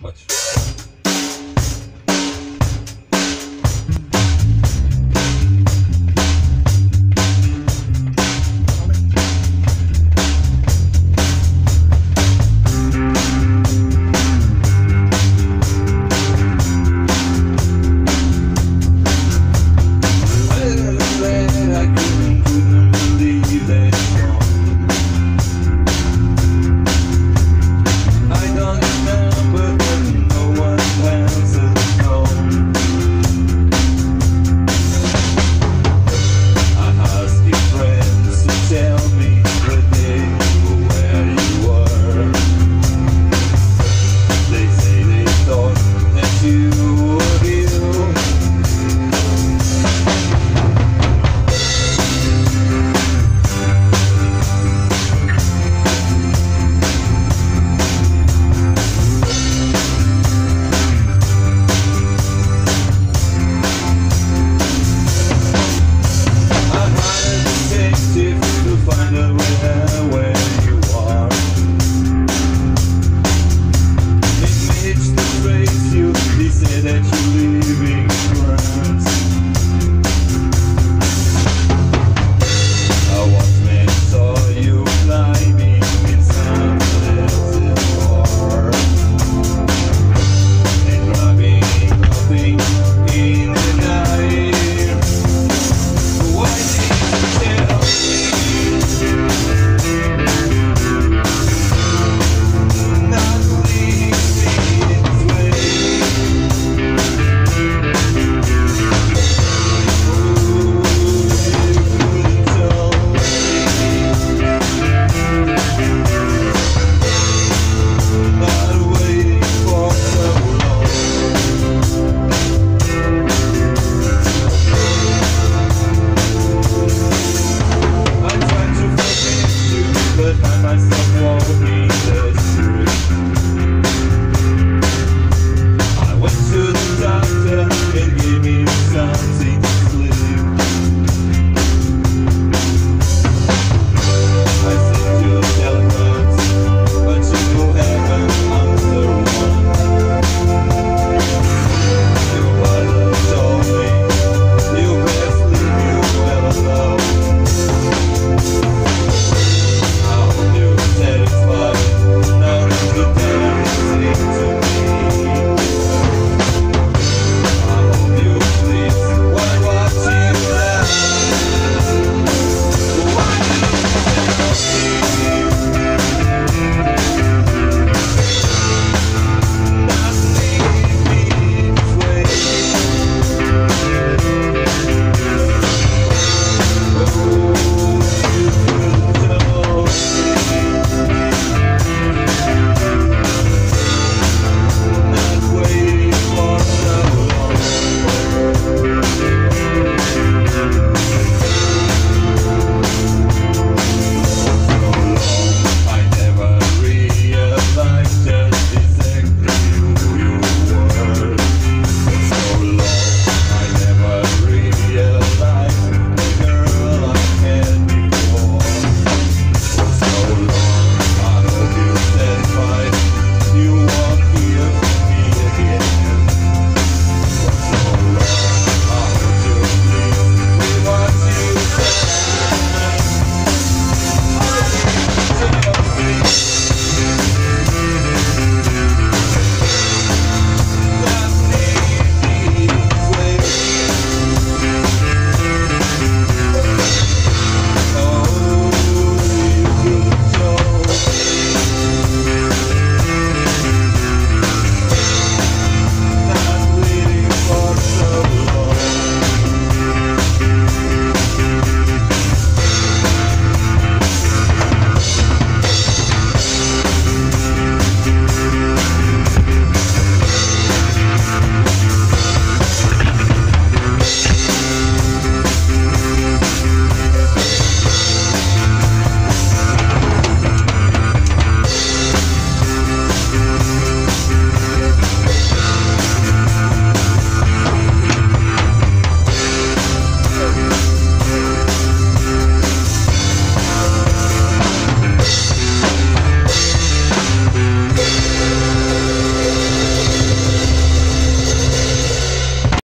much.